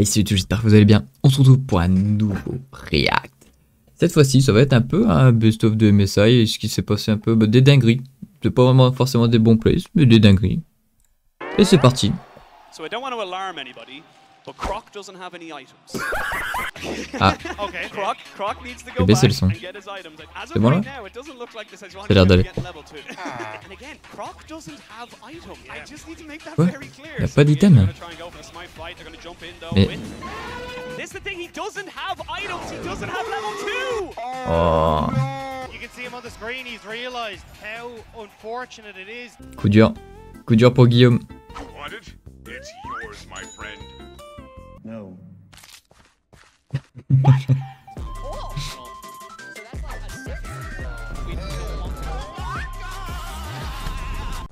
Et salut tout, j'espère que vous allez bien. On se retrouve pour un nouveau React. Cette fois-ci, ça va être un peu un best-of de MSI et ce qui s'est passé un peu bah, des dingueries. C'est pas vraiment forcément des bons plays, mais des dingueries. Et c'est parti. So I don't want to alarm anybody, but Croc doesn't have any items. Ah, Okay, Croc, Croc needs to J'ai go baissé back le son. and get his items. And As C'est of bon, right là now, it doesn't look like this is Ça a l'air d'aller. getting level two. and again, Croc doesn't have items. I just need to make that Quoi? very clear. Y a pas d'item. Mais-. This is the thing. He doesn't have items. He doesn't have level two. oh, You can see him on the screen. He's realized how unfortunate it is. coup dur. Coup dur pour Guillaume. Want it? It's yours, my friend. No.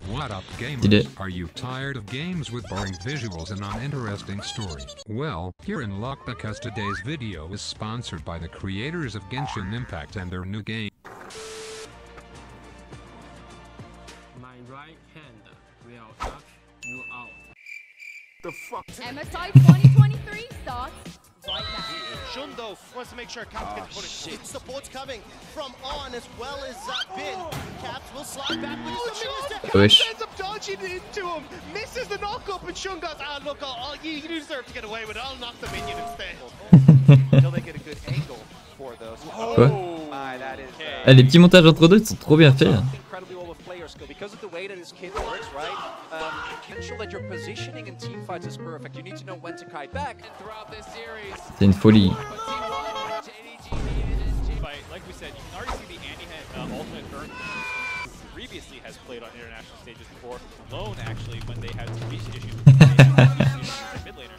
What up, Did it- gamers? Are you tired of games with boring visuals and uninteresting stories? Well, you're in luck because today's video is sponsored by the creators of Genshin Impact and their new game. MSI 2023 starts right now. Shundo wants to make sure Caps gets punished. Support's coming from on as well as Bin. Caps will slide back with Oh, some Sean! minister. Wesh. Ends up dodging into him, misses the knockup, and Shun goes, ah, look, I'll, I'll, you, you deserve to get away with it. I'll knock the minion instead. until they get a good angle for those. Quoi My, that is uh, Ah, les petits montages entre deux ils sont trop bien faits. hein. incredibly well with player skill because of the way that this kid works, right? Ensure that your positioning in team fights is perfect. You need to know when to kite back. And throughout this series, C'est une folie. but T1, JDG, But like we said, you can already see the anti uh, ultimate burn. Previously has played on international stages before. Lone actually, when they had some issues with the mid laner,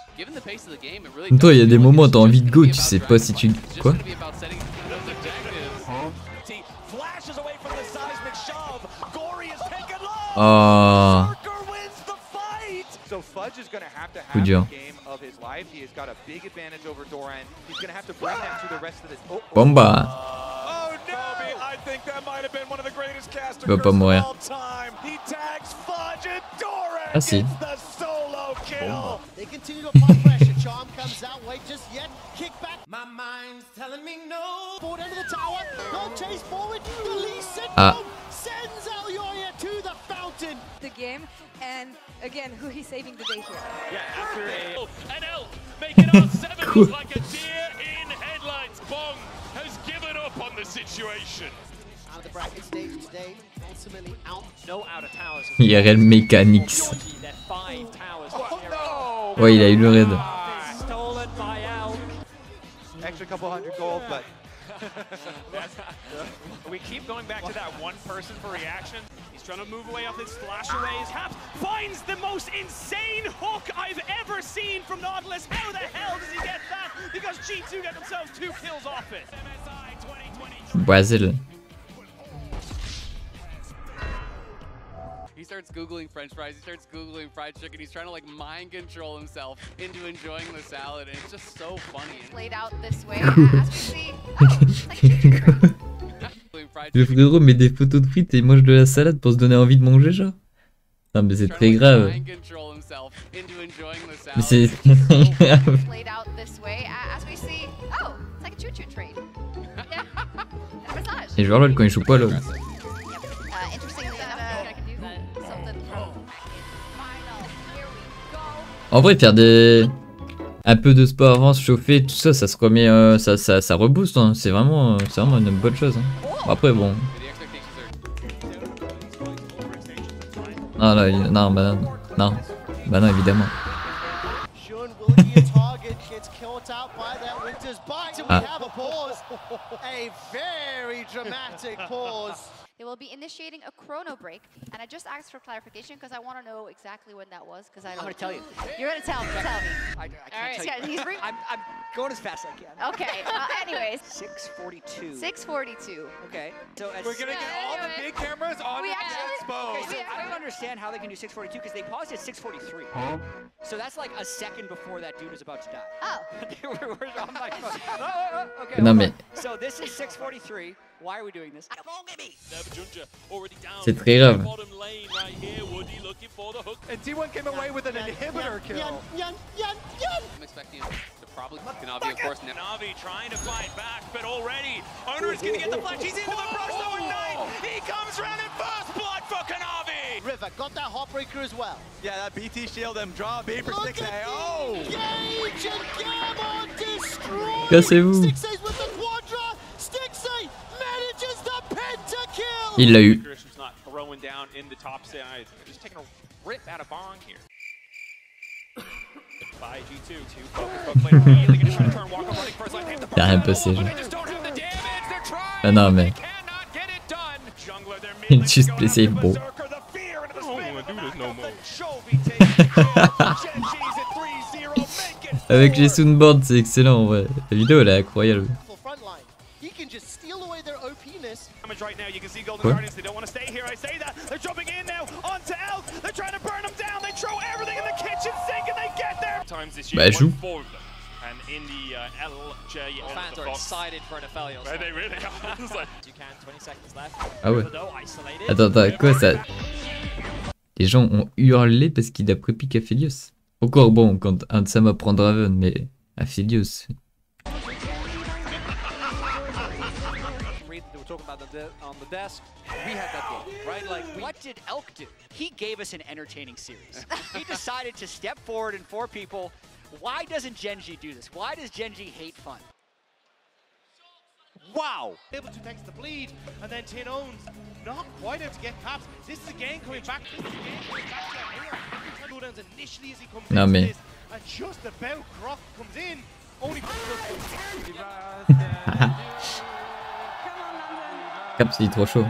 Toi, il y a des moments, t'as envie de go, tu sais pas si tu. Quoi? Oh. Coup dur. Bon bah. Tu vas pas mourir. Ah si. Gets the kill. They continue to apply pressure. Charm comes out. Wait just yet. Kick back. My mind's telling me no. Forward into the tower. No chase forward. The Lee syndrome Ah. sends Aoyaya to the fountain. The game, and again, who he's saving the day here. Yeah, after a oh, an making R7 Cool. look like a deer in headlights. Bong has given up on the situation. Out of the bracket stage today. Ultimately out. No out of towers. IRL Mechanics. That five towers. Oh Ouais, il a eu le raid. Stolen by Elk. Extra couple hundred gold, but We keep going back to that one person for reaction. He's trying to move away off his flash aways. Haps finds the most insane hook I've ever seen from Nautilus. How the hell does he get that? Because G2 get themselves two kills off it. Brazil. He starts googling French fries. He starts googling fried chicken. He's trying to like mind control himself into enjoying the salad, and it's just so funny. Played out this way. As we see, oh, it's like choo-choo train. Googling fried Le chicken. frérot met des photos de frites et mange de la salade pour se donner envie de manger, genre. Non, mais c'est très grave. Mais c'est It's so très grave. Played out this way. En vrai, faire des. Un peu de sport avant, se chauffer, tout ça, ça se remet. euh, ça, ça, ça rebooste. hein. C'est vraiment, euh, vraiment une bonne chose. hein. Bon, après, bon. Are Non, là, non, bah non. Non. Bah non, évidemment. Ah. have a pause. A very dramatic pause. They will be initiating a chrono break, and I just asked for clarification because I want to know exactly when that was. Because I I'm gonna tell you. You're gonna tell me. Tell me. I, I can't All right, tell you. he's I'm, I'm going as fast as I can. Okay. Uh, anyways, 642. 642. Okay. So at We're gonna get all the big cameras on We the actually- expo. Okay, so We I don't understand how they can do 642 because they paused at 643. So that's like a second before that dude is about to die. Oh. We're- we're on my phone. Oh, oh, oh, okay, Non hold mais on. So this is 643. Why are we doing this? c'est très grave. And T1 came away with an inhibitor kill. Yan, yan, yan, yan. I'm expecting him to probably Kanavi, of course. Now. Navi trying to fight back, but already Oner is gonna get the flash. He's into the brush oh, though, oh, Ignite. Oh. He comes round in first blood for Kanavi. River got that heartbreaker as well. Yeah, that BT shield them draw Beaver Look stick at there. Oh! engage and Gamma destroyed. Cassez-vous. Il l'a eu. Y'a rien passé. Ah non mais. Il just plaisir beau. Avec les soundboards, c'est excellent en vrai. La vidéo elle est incroyable. You can see Golden Quoi Guardians. They don't want to stay here. I say that. They're jumping in now onto Elk. They're trying to burn them down. They throw everything in the kitchen sink and they get there. Times this Bah, joue. four of them. And in the uh, LJ and Fans the are Fox. excited for an Aphelios. Where they really are. It's like, You can, 20 seconds left. Ah ouais. Though isolated. Attends, attends, quoi ça? Les gens ont hurlé parce qu'il a pris pique Aphelios. Encore bon quand un de Sam va prendre Draven, mais Aphelios. Read they were talking about the de- on the desk. We had that game, right? Like, we, What did Elk do? He gave us an entertaining series. he decided to step forward in four people. Why doesn't Gen.G do this? Why does Gen.G hate fun? Wow! Able to take the bleed, and then Tin owns. Not quite able to get caps. This is again coming back. This is again coming back to that AR. Initially as he comes Non, into mais- this, and just about Croc comes in. Only for Caps il est trop chaud.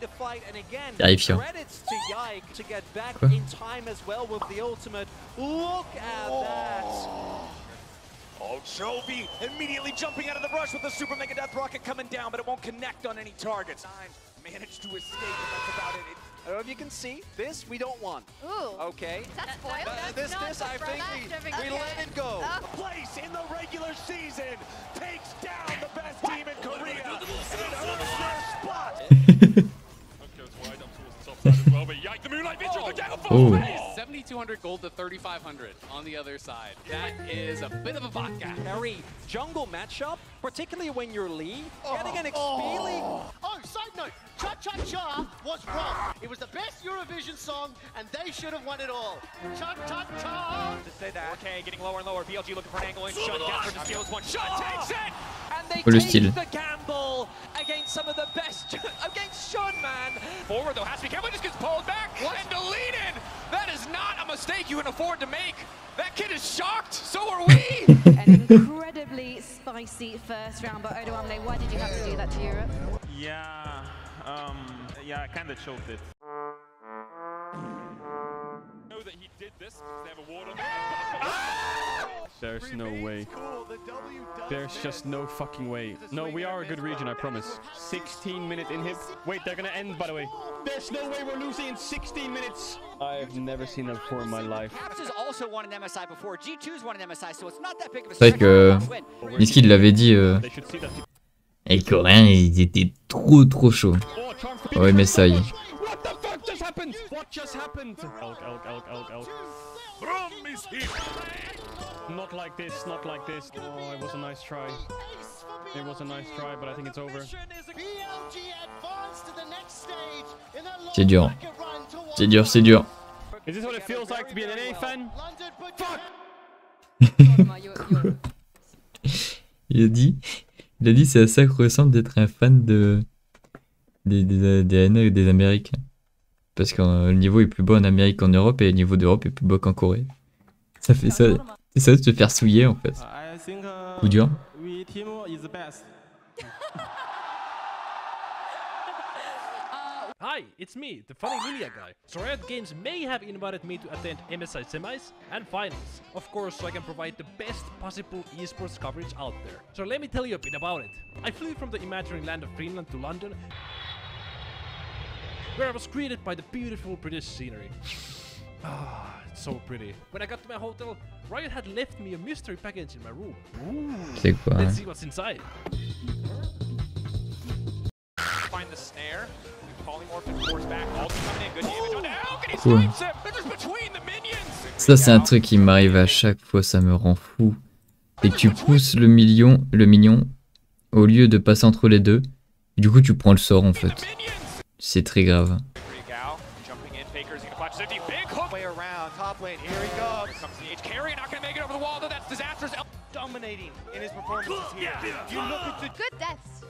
to fight, and again, Terrifiant. credits to Yike to get back Quoi in time as well with the ultimate. Look at that! oh, Chovy immediately jumping out of the brush with the Super Mega Death Rocket coming down, but it won't connect on any targets. Nine managed to escape, and that's about it. I don't know if you can see this. We don't want. Ooh. Okay. Is that spoiled? This, this, I think we, we let it go. Uh, place in the regular season takes down the best team in Korea and earns their spot. Goes wide up towards the top side as well, but yike, the Moonlight Vigil go down for Oh. 7,200 gold to 3,500 on the other side. That is a bit of a vodka. Very jungle matchup, particularly when you're Lee. Getting an XP was wrong. It was the best Eurovision song, and they should have won it all. Cha Cha Cha. To say that. Okay, getting lower and lower. BLG looking for an angle and shut down for the steals. One shot takes it. And they take style. the gamble against some of the best, against Shun, man. Forward though, has to be careful. Just gets pulled back and deleted. That is not a mistake you can afford to make. That kid is shocked. So are we. An incredibly spicy first round, but Odoamne, why did you have to do that to Europe? Yeah, um, yeah, I kind of choked it. know that he did this they have a ward on There's no way. There's just no fucking way. No, we are a good region, I promise. 16 minute inhib. Wait, they're gonna end, by the way. There's no way we're losing in 16 minutes. I've never seen that before in my life. Caps has also won an MSI before. G2's won an MSI, so it's not that big of a C'est vrai stretch que to win. Niski l'avait dit. Euh, Et les Coréens, ils étaient trop trop chauds. Oui, mais ça y est. C'est dur. C'est dur, c'est dur. Il a dit il a dit c'est à ça que ressemble d'être un fan de des, des, des et des Américains. Parce que euh, le niveau est plus bas en Amérique qu'en Europe et le niveau d'Europe est plus bas qu'en Corée. Ça fait ça. C'est ça de se faire souiller en fait. Think uh, Coup dur. Hi, it's me, the funny media guy. So Riot Games may have invited me to attend MSI semis and finals, of course so I can provide the best possible esports coverage out there. So let me tell you a bit about it. I flew from the imaginary land of Greenland to London, where I was greeted by the beautiful British scenery. Ah, it's so pretty. When I got to my hotel, Riot had left me a mystery package in my room. Quoi Let's see what's inside. find Ça, c'est un truc qui m'arrive à chaque fois, ça me rend fou. Et tu pousses le million, le mignon, au lieu de passer entre les deux. Du coup, tu prends le sort en fait. C'est très grave. Good.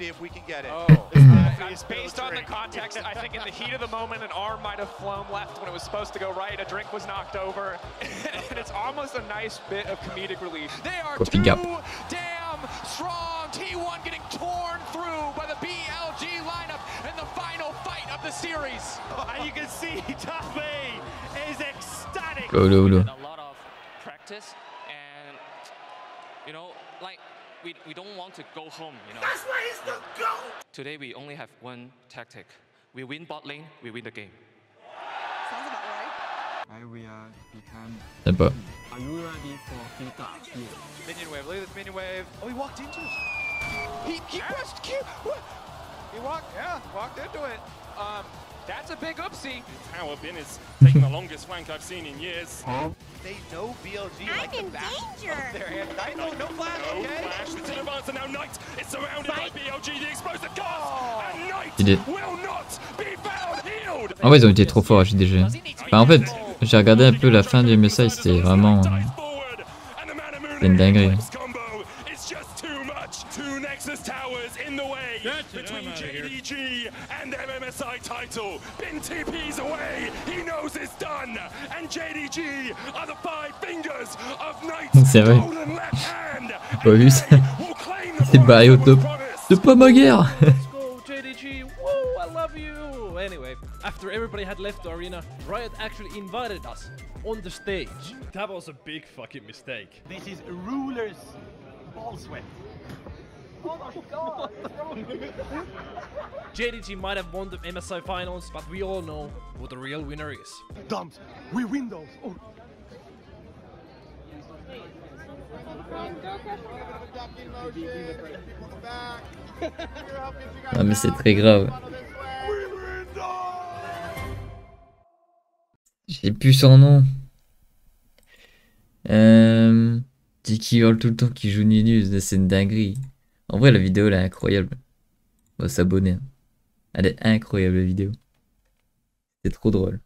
see if we can get it. Oh, it's based on the context. I think in the heat of the moment, an arm might have flown left when it was supposed to go right. A drink was knocked over, and it's almost a nice bit of comedic relief. They are too damn strong. T1 getting torn through by the BLG lineup in the final fight of the series. And you can see Taffy is ecstatic. Oh là, oh là. a lot of practice and you know like we, we don't want to go home you know That's where he's the goat. today we only have one tactic we win bot lane we win the game Sounds about right. I will become. Sympa. Are you ready for Vita here? Minion wave, look at this minion wave. Oh, he walked into it. He, he pressed Q. What? He walked, yeah, walked into it. Um, that's a big oopsie. Tower bin is taking the longest flank I've seen in years. They know BLG like the back danger. of their hand. I know, no flash, No okay? flash, it's in advance, and now Knight is surrounded by BLG, the explosive gas, and Knight Il est- will not be found healed. En vrai ils ont été trop forts à JDG. Enfin, en fait, j'ai regardé un peu la fin du MSI, c'était vraiment... C'était une dinguerie. It's just too much. Two Nexus towers in the way between JDG and MMSI title. Bin TP's away. He knows it's done. And JDG are the five fingers of Knight's C'est vrai. golden left hand. J'ai pas vu ça. C'est barré au top. C'est pas ma guerre JDG. Woo, I love you. Anyway, after everybody had left the arena, Riot actually invited us on the stage. That was a big fucking mistake. This is ruler's ball sweat. Oh my god! JDG might have won the MSI finals, but we all know who the real winner is. Dumps, we win those. Oh. Ah mais c'est très grave. J'ai plus son nom. Euh... Qui hurle tout le temps, qui joue Ninus, c'est une dinguerie. En vrai la vidéo elle est incroyable. On va s'abonner. Elle est incroyable la vidéo. C'est trop drôle.